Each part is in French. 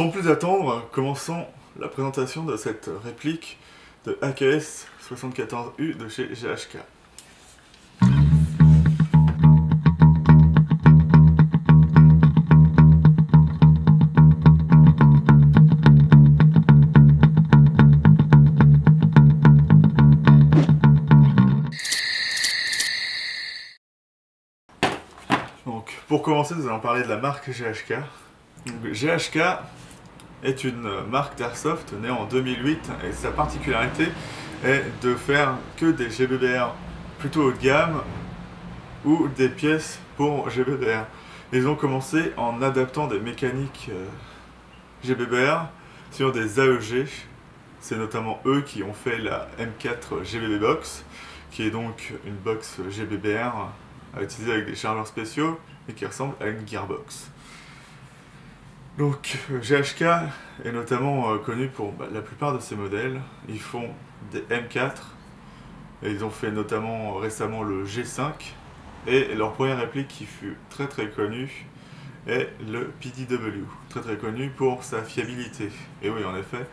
Sans plus attendre, commençons la présentation de cette réplique de AKS 74U de chez GHK. Donc, pour commencer, nous allons parler de la marque GHK. GHK est une marque d'airsoft née en 2008 et sa particularité est de faire que des GBBR plutôt haut de gamme ou des pièces pour GBBR. Ils ont commencé en adaptant des mécaniques euh, GBBR sur des AEG. C'est notamment eux qui ont fait la M4 GBB Box, qui est donc une box GBBR à utiliser avec des chargeurs spéciaux et qui ressemble à une gearbox. Donc GHK est notamment euh, connu pour bah, la plupart de ses modèles. Ils font des M4 et ils ont fait notamment récemment le G5 et leur première réplique qui fut très très connue est le PDW, très très connu pour sa fiabilité. Et oui en effet,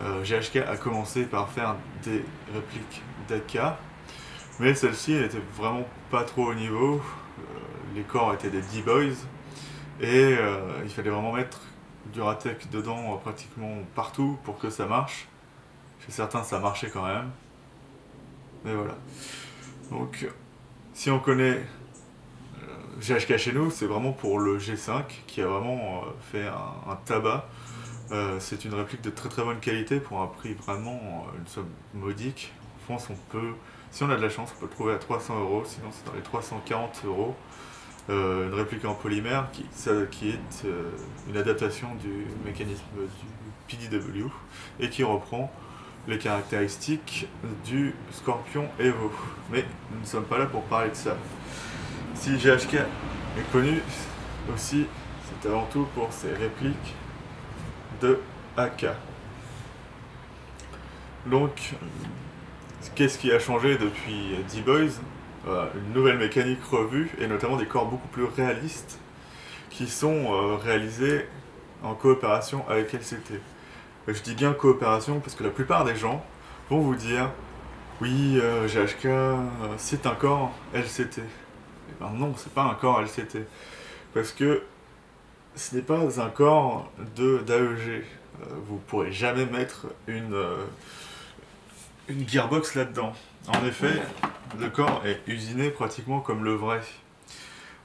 euh, GHK a commencé par faire des répliques d'AK, mais celle-ci n'était vraiment pas trop au niveau. Euh, les corps étaient des D-Boys et euh, il fallait vraiment mettre du Ratec dedans pratiquement partout pour que ça marche. Chez certains ça marchait quand même. Mais voilà. Donc si on connaît GHK chez nous, c'est vraiment pour le G5 qui a vraiment fait un, tabac. Euh, c'est une réplique de très très bonne qualité pour un prix vraiment une somme modique. En France, on peut, si on a de la chance, on peut le trouver à 300 euros, sinon c'est dans les 340 euros. Euh, une réplique en polymère qui, qui est euh, une adaptation du mécanisme du PDW et qui reprend les caractéristiques du Scorpion Evo. Mais nous ne sommes pas là pour parler de ça. Si GHK est connu aussi, c'est avant tout pour ses répliques de AK. Donc, qu'est-ce qui a changé depuis D-Boys euh, Une nouvelle mécanique revue et notamment des corps beaucoup plus réalistes qui sont euh, réalisés en coopération avec LCT. Euh, je dis bien coopération parce que la plupart des gens vont vous dire oui, GHK, c'est un corps LCT. Et ben non, c'est pas un corps LCT. Parce que ce n'est pas un corps d'AEG. Euh, vous pourrez jamais mettre une, euh, une gearbox là-dedans. En effet, le corps est usiné pratiquement comme le vrai.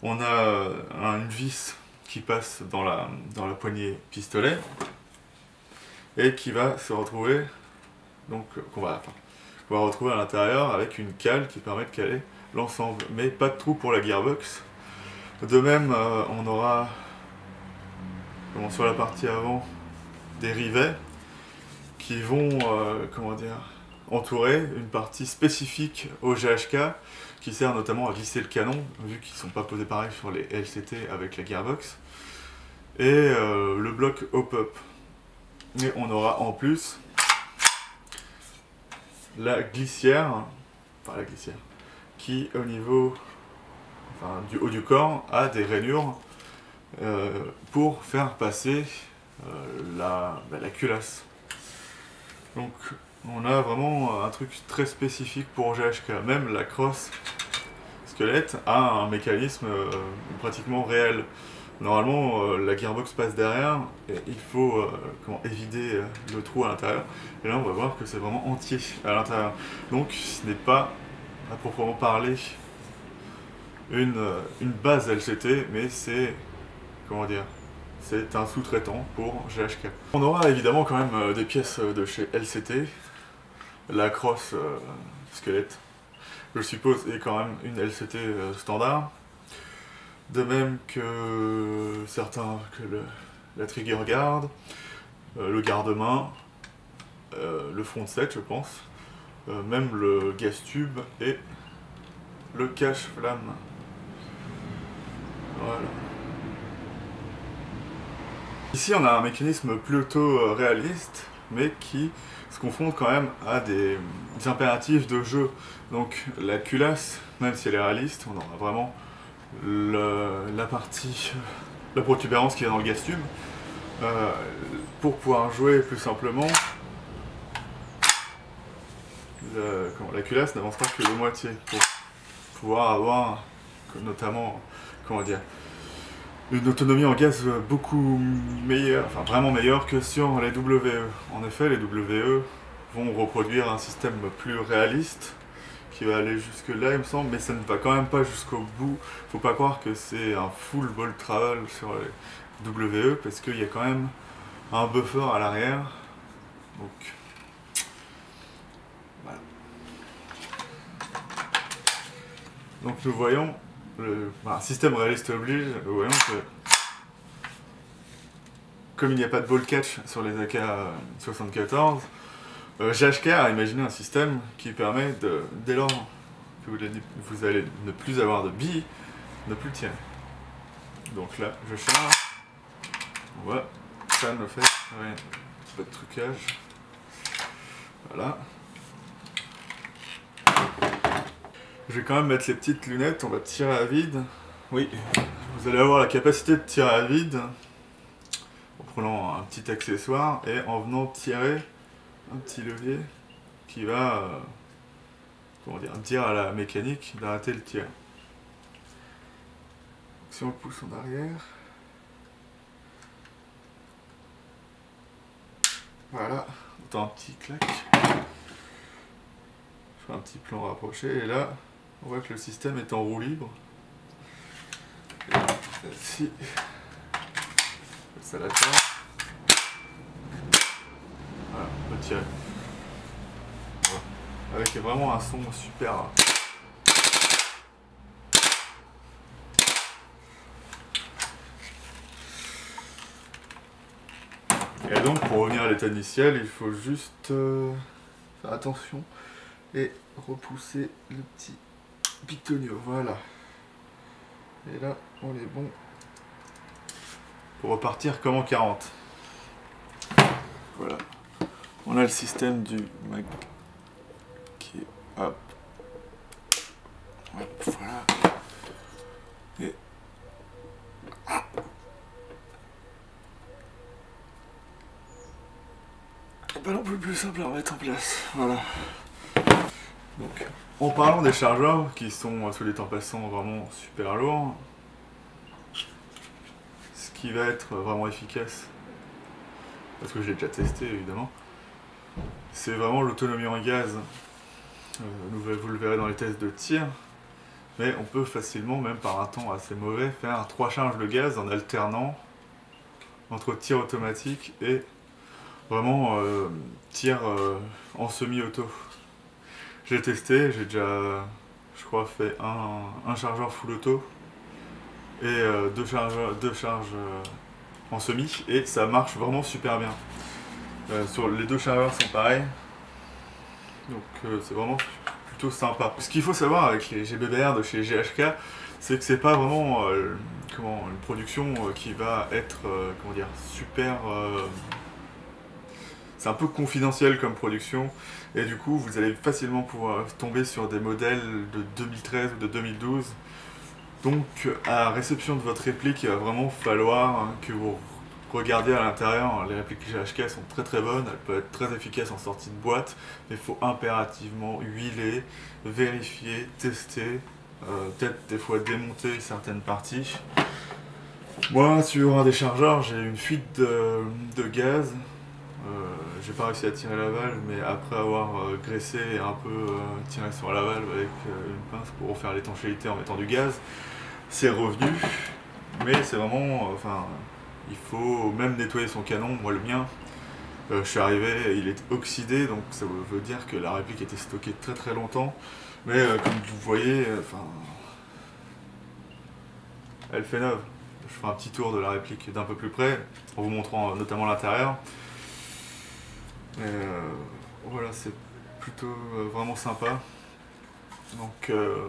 On a euh, une vis qui passe dans la, dans la poignée pistolet et qui va se retrouver, donc qu'on va, va retrouver à l'intérieur avec une cale qui permet de caler l'ensemble, mais pas de trou pour la gearbox. De même, on aura sur la partie avant des rivets qui vont euh, comment dire, entourer une partie spécifique au GHK qui sert notamment à visser le canon vu qu'ils ne sont pas posés pareil sur les LCT avec la gearbox et euh, le bloc hop-up et on aura en plus la glissière enfin la glissière qui au niveau du haut du corps a des rainures euh, pour faire passer euh, la, bah, la culasse. Donc on a vraiment un truc très spécifique pour GHK. Même la crosse squelette a un mécanisme euh, pratiquement réel. Normalement, la gearbox passe derrière et il faut comment, évider le trou à l'intérieur. Et là, on va voir que c'est vraiment entier à l'intérieur. Donc, ce n'est pas, à proprement parler, une, une base LCT, mais c'est comment dire, c'est un sous-traitant pour GHK. On aura évidemment quand même euh, des pièces euh, de chez LCT, la crosse euh, squelette, je suppose, est quand même une LCT standard. De même que certains, que la trigger guard, le garde-main, le front set je pense, même le gas tube et le cache-flamme. Voilà. Ici, on a un mécanisme plutôt euh, réaliste, mais qui se confronte quand même à des, impératifs de jeu. Donc la culasse, même si elle est réaliste, on aura vraiment la partie, la protubérance qui est dans le gas tube. euh, pour pouvoir jouer plus simplement, la, culasse n'avancera que de moitié pour pouvoir avoir notamment, comment dire, une autonomie en gaz beaucoup meilleure, enfin vraiment meilleure que sur les WE. En effet, les WE vont reproduire un système plus réaliste qui va aller jusque là il me semble, mais ça ne va quand même pas jusqu'au bout. Faut pas croire que c'est un full ball travel sur les WE parce qu'il y a quand même un buffer à l'arrière. Donc voilà. Donc nous voyons le système réaliste oblige, voyons que comme il n'y a pas de ball catch sur les AK-74, euh, GHK a imaginé un système qui permet de, dès lors que vous allez, ne plus avoir de billes, ne plus tirer. Donc là, je charge. Voit, ça ne fait rien. Pas de trucage. Voilà. Je vais quand même mettre les petites lunettes, on va tirer à vide. Oui, vous allez avoir la capacité de tirer à vide en prenant un petit accessoire et en venant tirer un petit levier qui va euh, comment dire, dire à la mécanique d'arrêter le tir. Si on le pousse en arrière, voilà, on un petit clac. Je fais un petit plan rapproché et là, on voit que le système est en roue libre. si ça l'attend. Voilà, on peut tirer. Avec vraiment un son super. Et donc pour revenir à l'état initial, il faut juste euh, faire attention et repousser le petit pitonio, voilà. Et là, on est bon pour repartir comme en 40. Voilà. On a le système du mag qui est hop. Voilà. Et ah. pas non plus plus simple à remettre en place. Voilà. Donc, en parlant des chargeurs qui sont, sous les temps passants, vraiment super lourds, ce qui va être vraiment efficace, parce que je l'ai déjà testé évidemment, c'est vraiment l'autonomie en gaz. Euh, vous le verrez dans les tests de tir, mais on peut facilement, même par un temps assez mauvais, faire trois charges de gaz en alternant entre tir automatique et vraiment euh, tir euh, en semi-auto. J'ai testé, j'ai déjà, je crois, fait un, chargeur full auto et euh, deux, deux charges euh, en semi et ça marche vraiment super bien. Euh, sur les deux chargeurs sont pareils, donc c'est vraiment plutôt sympa. Ce qu'il faut savoir avec les GBBR de chez GHK, c'est que c'est pas vraiment comment, une production qui va être comment dire, super c'est un peu confidentiel comme production. Et du coup vous allez facilement pouvoir tomber sur des modèles de 2013 ou de 2012 donc à réception de votre réplique il va vraiment falloir que vous regardiez à l'intérieur. Les répliques GHK sont très très bonnes. Elles peuvent être très efficaces en sortie de boîte. Mais il faut impérativement huiler, vérifier, tester euh, peut-être des fois démonter certaines parties. Moi sur un des chargeurs j'ai une fuite de gaz. Euh, j'ai pas réussi à tirer la valve, mais après avoir euh, graissé et un peu euh, tiré sur la valve avec une pince pour refaire l'étanchéité en mettant du gaz, c'est revenu. Mais c'est vraiment, enfin, il faut même nettoyer son canon. Moi, le mien, je suis arrivé, il est oxydé, donc ça veut dire que la réplique était stockée très très longtemps. Mais comme vous voyez, enfin, elle fait neuve. Je ferai un petit tour de la réplique d'un peu plus près, en vous montrant notamment l'intérieur. Euh, voilà, c'est plutôt euh, vraiment sympa. Donc, euh,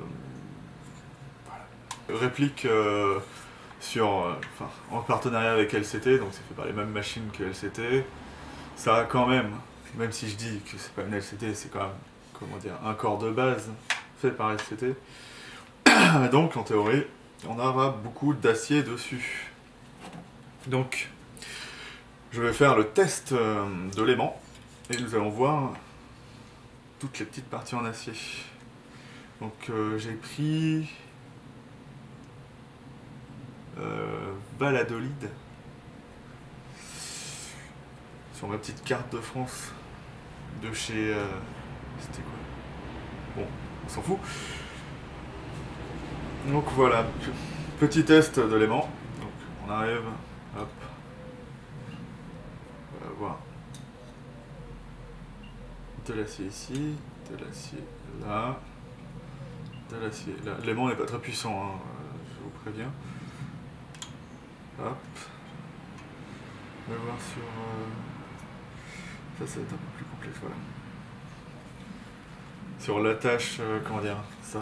réplique sur, en partenariat avec LCT, donc c'est fait par les mêmes machines que LCT. Ça a quand même, même si je dis que c'est pas une LCT, c'est quand même, comment dire, un corps de base fait par LCT. donc en théorie, on aura beaucoup d'acier dessus. Donc, je vais faire le test de l'aimant et nous allons voir toutes les petites parties en acier. Donc euh, j'ai pris euh, sur ma petite carte de France de chez... euh, C'était quoi? Bon, on s'en fout. Donc voilà, petit test de l'aimant. Donc on arrive, hop. On va voir de l'acier ici, de l'acier là, de l'acier là. L'aimant n'est pas très puissant, hein, euh, je vous préviens. Hop. On va voir sur... euh, Ça, ça va être un peu plus complexe, voilà. Sur l'attache, euh, comment dire, ça.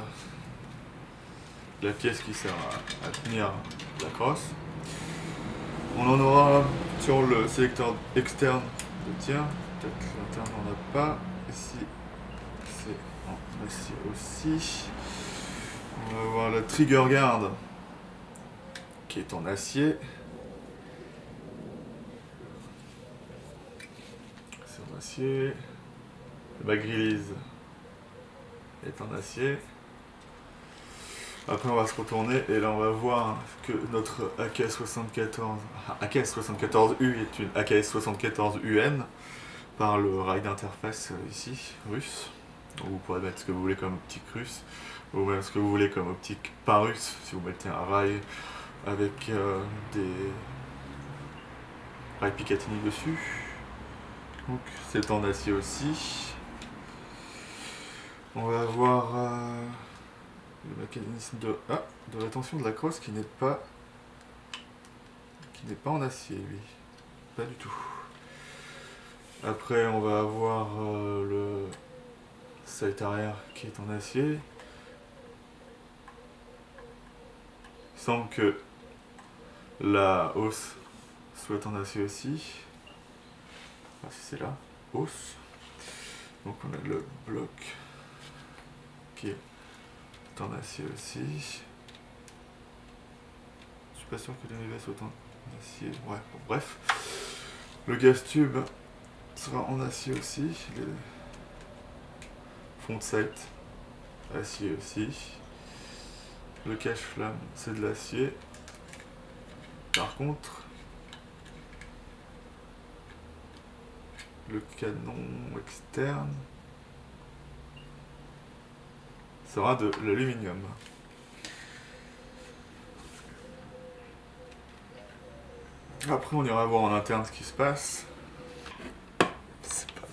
La pièce qui sert à, tenir la crosse. On en aura sur le sélecteur externe de tir. Peut-être l'interne n'en a pas. Ici, c'est en acier aussi. On va avoir la trigger guard qui est en acier. C'est en acier. La grillise est en acier. Après on va se retourner et là on va voir que notre AK-74 AK-74U est une AKS-74UN par le rail d'interface euh, ici, russe. Donc vous pourrez mettre ce que vous voulez comme optique russe, ou même ce que vous voulez comme optique pas russe, si vous mettez un rail avec euh, des rails Picatinny dessus. Donc c'est en acier aussi. On va avoir euh, le mécanisme de, ah, de de la crosse qui n'est pas qui n'est pas en acier lui. Pas du tout. Après on va avoir euh, le sight arrière qui est en acier. Il semble que la hausse soit en acier aussi. Ah si c'est là, hausse. Donc on a le bloc qui est en acier aussi. Je suis pas sûr que le NVS soit en acier. Ouais, bref. Le gaz tube sera en acier aussi. Le fond de acier aussi. Le cache-flamme, c'est de l'acier. Par contre, le canon externe sera de l'aluminium. Après, on ira voir en interne ce qui se passe. C'est pas...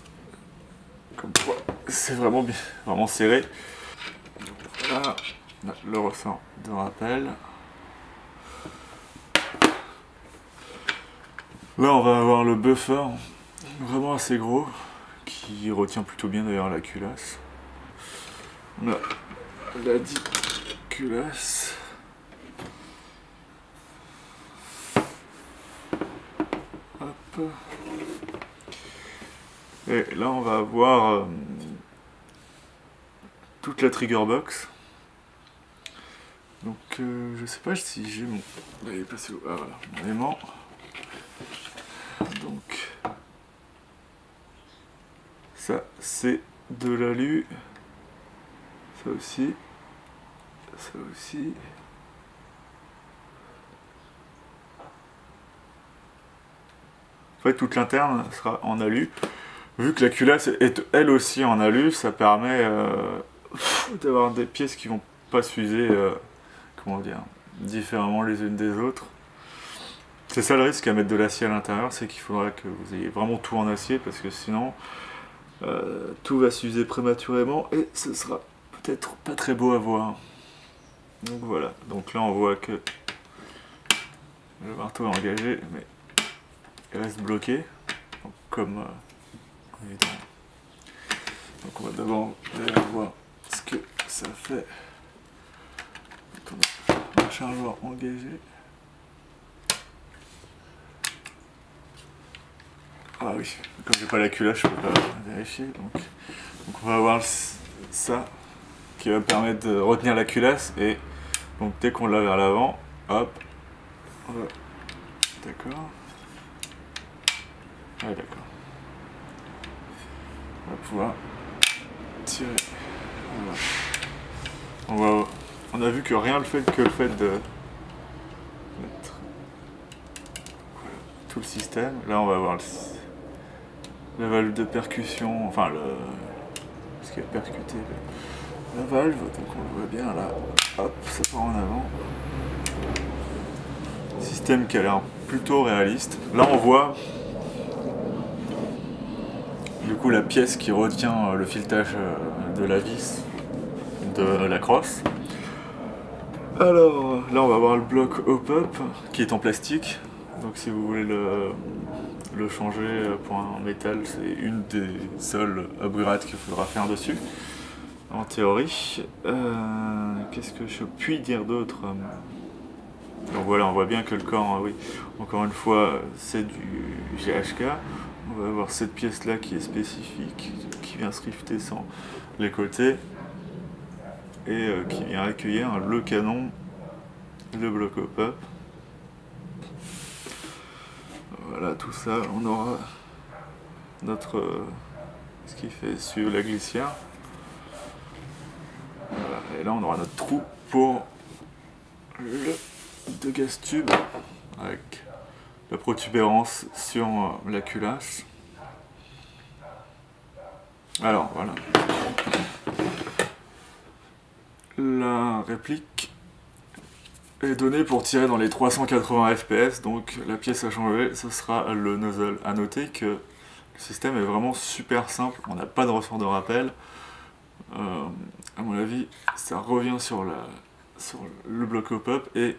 Comme quoi, c'est vraiment bien, vraiment serré. Voilà, le ressort de rappel. Là, on va avoir le buffer, vraiment assez gros, qui retient plutôt bien d'ailleurs la culasse. On a la culasse. Hop. Et là, on va avoir euh, toute la trigger box. Donc, euh, je sais pas si j'ai mon. Ah voilà, mon aimant. Donc, ça c'est de l'alu. Ça aussi. Ça aussi. En fait, toute l'interne sera en alu. Vu que la culasse est elle aussi en alu, ça permet euh, d'avoir des pièces qui vont pas s'user, euh, différemment les unes des autres. C'est ça le risque à mettre de l'acier à l'intérieur, c'est qu'il faudra que vous ayez vraiment tout en acier parce que sinon euh, tout va s'user prématurément et ce sera peut-être pas très beau à voir. Donc voilà, donc là on voit que le marteau est engagé mais il reste bloqué, donc, comme Donc on va d'abord voir ce que ça fait. Un chargeur engagé. Ah oui, comme j'ai pas la culasse, je peux pas vérifier. Donc, on va avoir ça qui va permettre de retenir la culasse et donc dès qu'on l'a vers l'avant, hop, d'accord. Ah d'accord. On va pouvoir tirer. On, va... on a vu que rien le fait que le fait de mettre tout le système. Là on va voir le... la valve de percussion, enfin le ce qui a percuté la valve, donc on le voit bien là. Hop, ça part en avant. Système qui a l'air plutôt réaliste. Là on voit du coup la pièce qui retient le filetage de la vis de la crosse. Alors là on va voir le bloc hop-up qui est en plastique. Donc si vous voulez le, changer pour un métal, c'est une des seules upgrades qu'il faudra faire dessus. En théorie. Euh, qu'est-ce que je puis dire d'autre? Donc voilà, on voit bien que le corps, oui, encore une fois, c'est du GHK. On va avoir cette pièce là qui est spécifique, qui vient se rifter sans les côtés et euh, qui vient accueillir le canon, le bloc hop-up. Voilà, tout ça, on aura notre euh, ce qui fait suivre la glissière. et là on aura notre trou pour le de gaz tube avec la protubérance sur euh, la culasse. Alors voilà. La réplique est donnée pour tirer dans les 380 fps, donc la pièce à changer, ce sera le nozzle. A noter que le système est vraiment super simple, on n'a pas de ressort de rappel. Euh, à mon avis, ça revient sur, la, sur le bloc hop-up et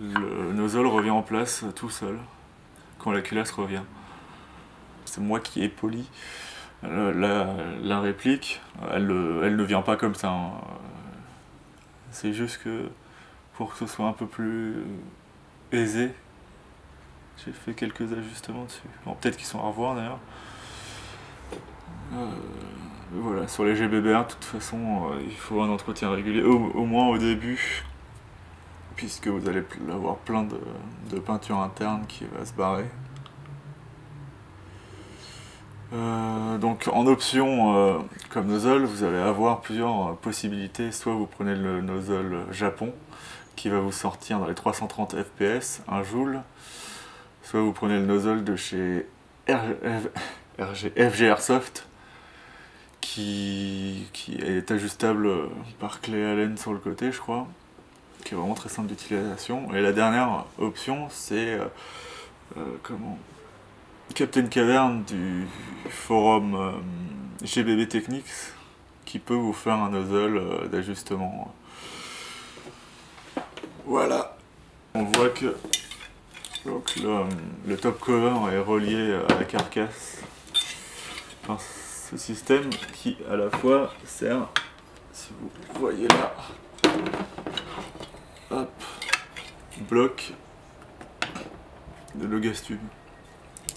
le nozzle revient en place tout seul quand la culasse revient. C'est moi qui ai poli. Euh, la, réplique, elle, elle, ne vient pas comme ça. Hein. C'est juste que pour que ce soit un peu plus aisé, j'ai fait quelques ajustements dessus. Bon, peut-être qu'ils sont à revoir d'ailleurs. Euh, voilà, sur les GBB1, de toute façon, euh, il faut un entretien régulier, au moins au début, puisque vous allez avoir plein de, peinture interne qui va se barrer. Euh, donc en option euh, comme nozzle, vous allez avoir plusieurs possibilités. Soit vous prenez le nozzle Japon qui va vous sortir dans les 330 fps, 1 joule. Soit vous prenez le nozzle de chez FG Airsoft qui, qui est ajustable par clé Allen sur le côté, je crois qui est vraiment très simple d'utilisation. Et la dernière option, c'est euh, euh, comment? Captain Cavern du forum euh, GBB Techniques qui peut vous faire un nozzle d'ajustement. Voilà. On voit que donc, le, top cover est relié à la carcasse par ce système qui à la fois sert, si vous voyez là, Hop. Bloc le gaz tube.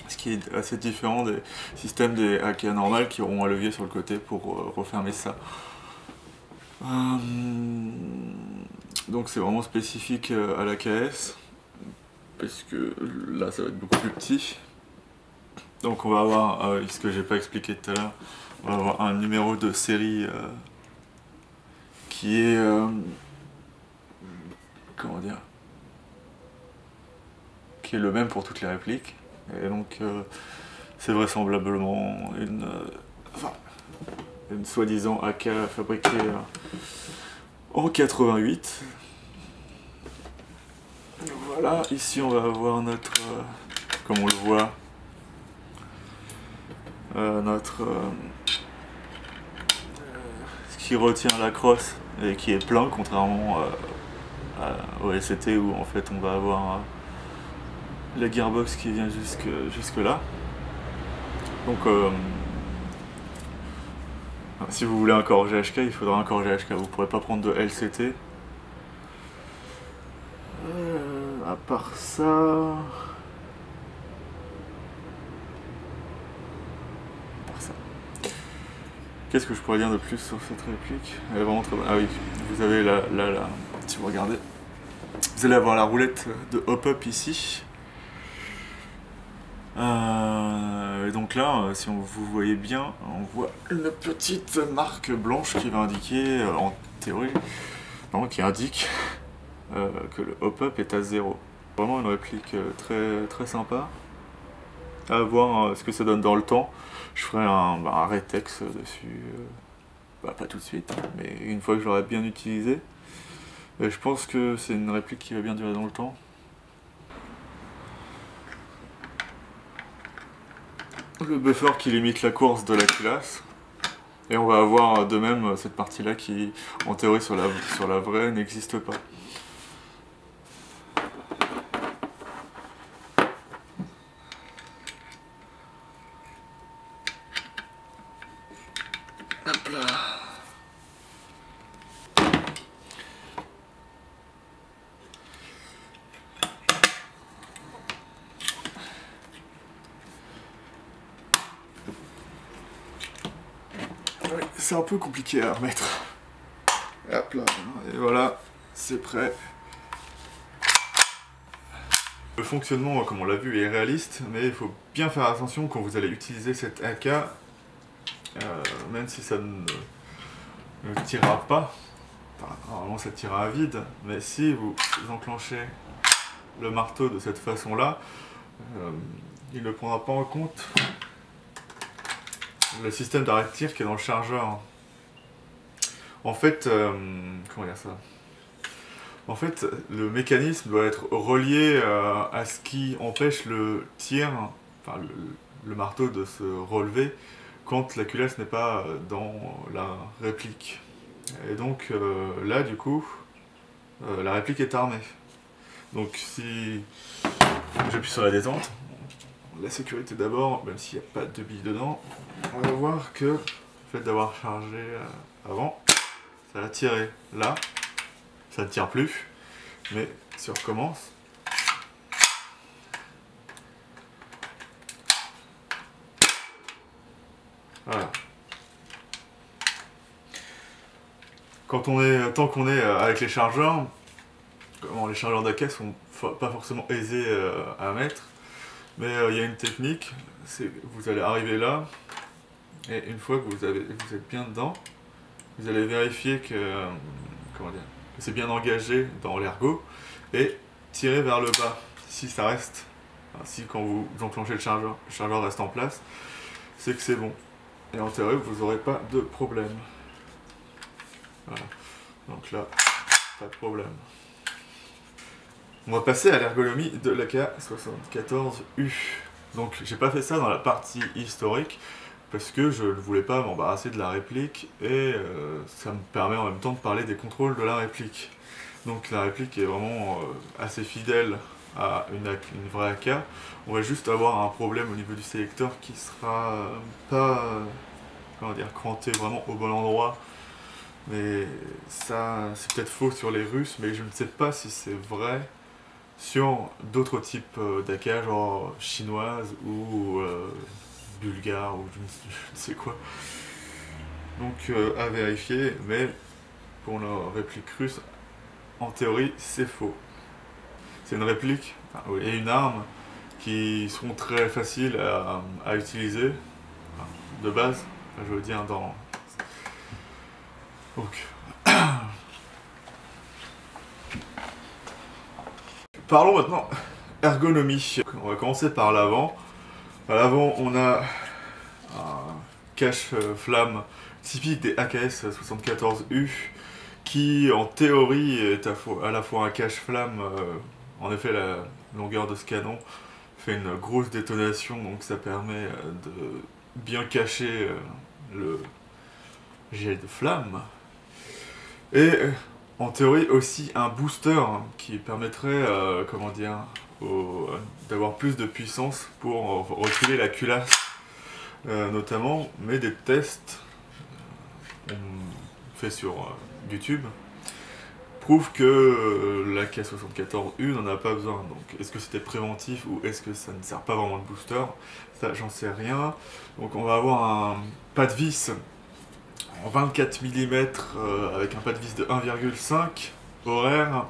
Ce qui est assez différent des systèmes des AK normales qui auront un levier sur le côté pour euh, refermer ça. Euh, donc c'est vraiment spécifique euh, à l'AKS parce que là ça va être beaucoup plus petit. Donc on va avoir, ce que j'ai pas expliqué tout à l'heure, on va avoir un numéro de série qui est comment dire, qui est le même pour toutes les répliques. Et donc, euh, c'est vraisemblablement une, euh, une soi-disant AK fabriquée euh, en 88. Voilà, ici on va avoir notre, comme on le voit, notre ce qui retient la crosse et qui est plein contrairement au SCT où en fait on va avoir euh, la gearbox qui vient jusque, jusque là. Donc euh, si vous voulez un corps GHK, il faudra un corps GHK, vous pourrez pas prendre de LCT. Euh, à part ça... Qu'est-ce que je pourrais dire de plus sur cette réplique? Elle est vraiment très bonne. Ah oui, vous avez là, là, là, si vous regardez, vous allez avoir la roulette de hop-up ici. Euh, Donc là, si on, vous voyez bien, on voit une petite marque blanche qui va indiquer, en théorie, qui indique que le hop-up est à zéro. Vraiment une réplique très, très sympa. À voir ce que ça donne dans le temps. Je ferai un, bah, rétex dessus. Bah, pas tout de suite, hein, mais une fois que je l'aurai bien utilisé. Je pense que c'est une réplique qui va bien durer dans le temps. Le buffer qui limite la course de la culasse. Et on va avoir de même cette partie-là qui, en théorie, sur la, sur la vraie, n'existe pas. Hop là. C'est un peu compliqué à remettre. Hop là, et voilà, c'est prêt. Le fonctionnement, comme on l'a vu, est réaliste, mais il faut bien faire attention quand vous allez utiliser cette AK euh, même si ça ne, tirera pas, normalement ça tirera à vide, mais si vous enclenchez le marteau de cette façon-là, euh, il ne prendra pas en compte le système d'arrêt de tir qui est dans le chargeur. En fait, euh, comment dire ça? En fait, le mécanisme doit être relié à ce qui empêche le tir, enfin le marteau de se relever quand la culasse n'est pas euh, dans la réplique. Et donc euh, là, du coup, euh, la réplique est armée. Donc si j'appuie sur la détente, la sécurité d'abord, même s'il n'y a pas de billes dedans, on va voir que le fait d'avoir chargé avant, ça a tiré là, ça ne tire plus, mais si on recommence, Voilà. Quand on est, tant qu'on est euh, avec les chargeurs, les chargeurs d'AK sont pas forcément aisés euh, à mettre, mais euh, il y a une technique, c'est vous allez arriver là, et une fois que vous, avez, vous êtes bien dedans, vous allez vérifier que, dire, c'est bien engagé dans l'ergot, et tirer vers le bas, si ça reste, si quand vous enclenchez le chargeur, le chargeur reste en place, c'est que c'est bon. Et en théorie, vous n'aurez pas de problème. Voilà. Donc là, pas de problème. On va passer à l'ergonomie de l'AK74U. Donc j'ai pas fait ça dans la partie historique parce que je ne voulais pas m'embarrasser de la réplique et euh, ça me permet en même temps de parler des contrôles de la réplique. Donc la réplique est vraiment euh, assez fidèle à une, une, vraie AK. On va juste avoir un problème au niveau du sélecteur qui sera euh, pas, comment dire, cranté vraiment au bon endroit. Mais ça, c'est peut-être faux sur les Russes, mais je ne sais pas si c'est vrai sur d'autres types euh, d'AK, genre chinoises ou euh, bulgares ou je ne, sais quoi. Donc à vérifier, mais pour la réplique russe, en théorie, c'est faux c'est une réplique et une arme qui seront très faciles à, utiliser de base, je veux dire dans... Donc... Parlons maintenant ergonomie. On va commencer par l'avant. À l'avant, on a un cache-flamme typique des AKS 74U qui en théorie est à, la fois un cache-flamme euh, en effet, la longueur de ce canon fait une grosse détonation, donc ça permet euh, de bien cacher euh, le jet de flamme. Et euh, en théorie aussi un booster qui permettrait, comment dire, d'avoir plus de puissance pour reculer la culasse notamment, mais des tests on fait sur YouTube prouve que euh, la K74U n'en a pas besoin. Donc est-ce que c'était préventif ou est-ce que ça ne sert pas vraiment de booster? Ça j'en sais rien. Donc on va avoir un pas de vis en 24 mm euh, avec un pas de vis de 1,5 horaire.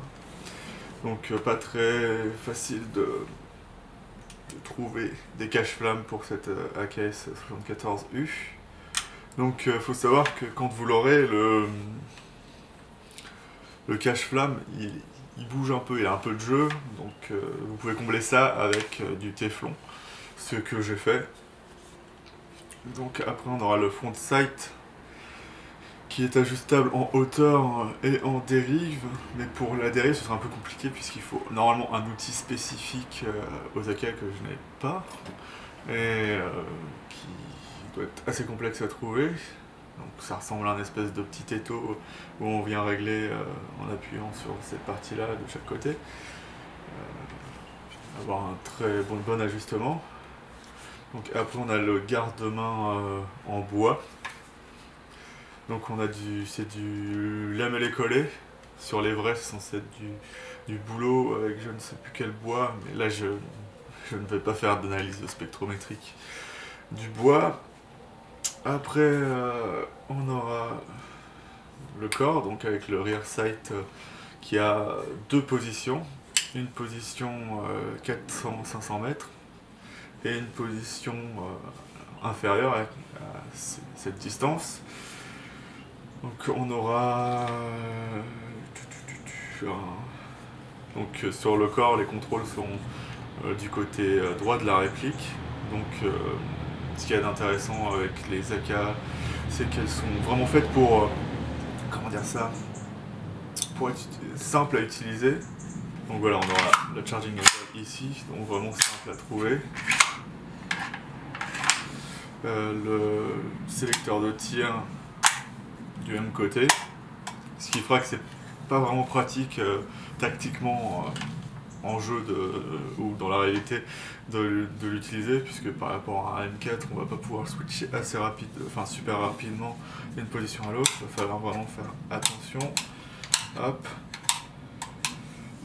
Donc euh, pas très facile de trouver des caches-flammes pour cette euh, AKS 74U. Donc faut savoir que quand vous l'aurez, le, le cache-flamme, il, il bouge un peu, il a un peu de jeu, donc vous pouvez combler ça avec du téflon, ce que j'ai fait. Donc après on aura le front sight qui est ajustable en hauteur et en dérive, mais pour la dérive ce sera un peu compliqué puisqu'il faut normalement un outil spécifique euh, aux AK que je n'ai pas, et qui doit être assez complexe à trouver. Donc ça ressemble à un espèce de petit étau où on vient régler euh, en appuyant sur cette partie-là de chaque côté. Euh, avoir un très bon, bon ajustement. Donc après on a le garde-main euh, en bois. Donc on a du. c'est du lamellé collé. Sur les vrais c'est censé être du, du boulot avec je ne sais plus quel bois, mais là je, je ne vais pas faire d'analyse spectrométrique. Du bois, après, euh, on aura le corps, donc avec le rear sight euh, qui a deux positions. Une position 400-500 euh, mètres et une position inférieure à, cette distance. Donc on aura... Donc sur le corps, les contrôles sont du côté droit de la réplique. Donc ce qu'il y a d'intéressant avec les AK, c'est qu'elles sont vraiment faites pour, euh, comment dire ça, pour être simple à utiliser. Donc voilà, on aura la charging ici, donc vraiment simple à trouver. Euh, le sélecteur de tir du même côté, ce qui fera que c'est pas vraiment pratique euh, tactiquement en jeu de, ou dans la réalité de, l'utiliser puisque par rapport à un M4 on va pas pouvoir switcher assez rapide, enfin super rapidement d'une position à l'autre, il va falloir vraiment faire attention. Hop.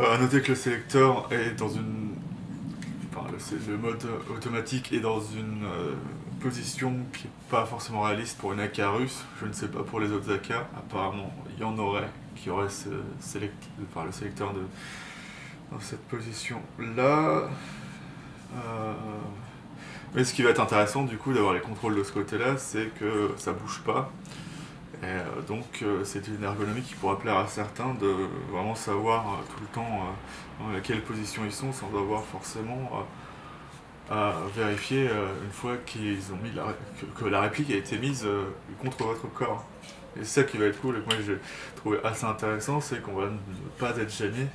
Euh, à noter que le sélecteur est dans une. Enfin, le, mode automatique est dans une euh, position qui n'est pas forcément réaliste pour une AK russe. Je ne sais pas pour les autres AK. Apparemment, il y en aurait qui aurait ce le sélecteur de, dans cette position là. Euh, mais ce qui va être intéressant du coup d'avoir les contrôles de ce côté-là, c'est que ça bouge pas. Et euh, donc euh, c'est une ergonomie qui pourra plaire à certains de vraiment savoir tout le temps dans quelle position ils sont sans avoir forcément à vérifier une fois qu'ils ont mis la, que, la réplique a été mise contre votre corps. Et c'est ça qui va être cool et que moi j'ai trouvé assez intéressant, c'est qu'on va ne pas être gêné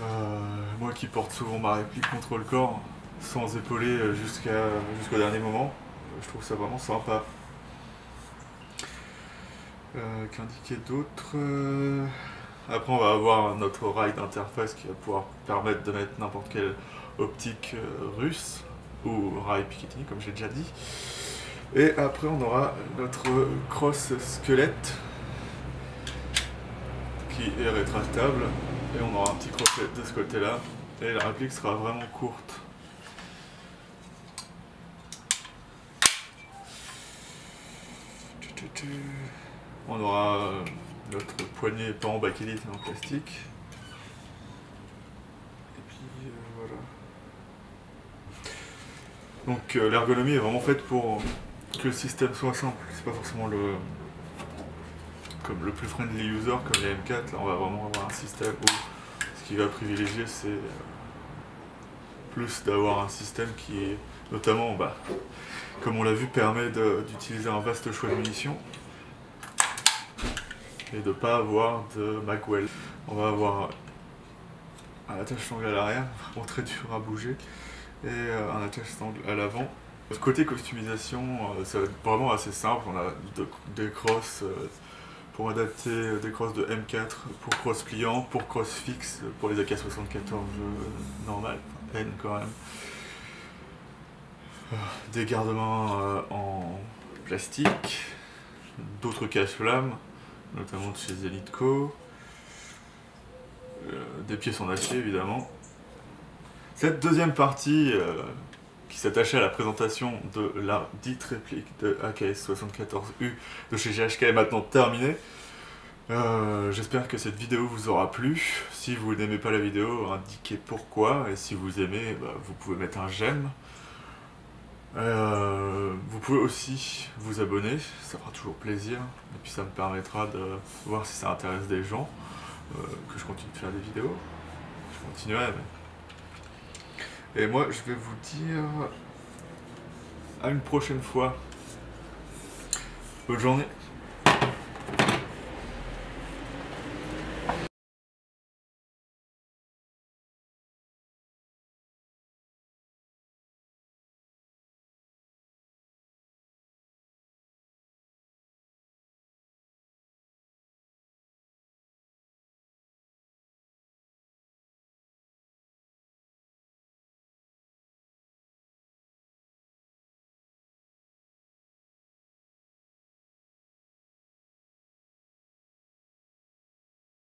euh, moi qui porte souvent ma réplique contre le corps, sans épauler euh, jusqu'au dernier moment, euh, je trouve ça vraiment sympa. Qu'indiquer d'autre Après on va avoir notre rail d'interface qui va pouvoir permettre de mettre n'importe quelle optique russe ou rail Picatinny comme j'ai déjà dit. Et après on aura notre cross squelette qui est rétractable et on aura un petit crochet de ce côté là et la réplique sera vraiment courte. On aura euh, notre poignée pas en bakélite mais en plastique. Et puis euh, voilà. Donc euh, l'ergonomie est vraiment faite pour que le système soit simple. C'est pas forcément le, comme le plus friendly user comme les M4, là on va vraiment avoir un système où ce qui va privilégier c'est euh, plus d'avoir un système qui est notamment, bah, comme on l'a vu, permet d'utiliser un vaste choix de munitions et de pas avoir de Magwell. On va avoir un attache-sangle à l'arrière, vraiment très dur à bouger, et euh, un attache-sangle à l'avant. Côté customisation, euh, ça va être vraiment assez simple, on a des crosses pour adapter des crosses de M4 pour cross pliant, pour cross fixe pour les AK-74 euh, normal, N quand même. Euh, des garde-mains euh, en plastique, d'autres cache-flammes, notamment de chez Eliteco, des pièces en acier évidemment. Cette deuxième partie qui s'attachait à la présentation de la dite réplique de AKS 74U de chez GHK est maintenant terminée. Euh, j'espère que cette vidéo vous aura plu. Si vous n'aimez pas la vidéo, indiquez pourquoi. Et si vous aimez, bah, vous pouvez mettre un j'aime. Euh, vous pouvez aussi vous abonner, ça fera toujours plaisir. Et puis ça me permettra de voir si ça intéresse des gens, euh, que je continue de faire des vidéos. Je continuerai. Et moi, je vais vous dire à une prochaine fois. Bonne journée.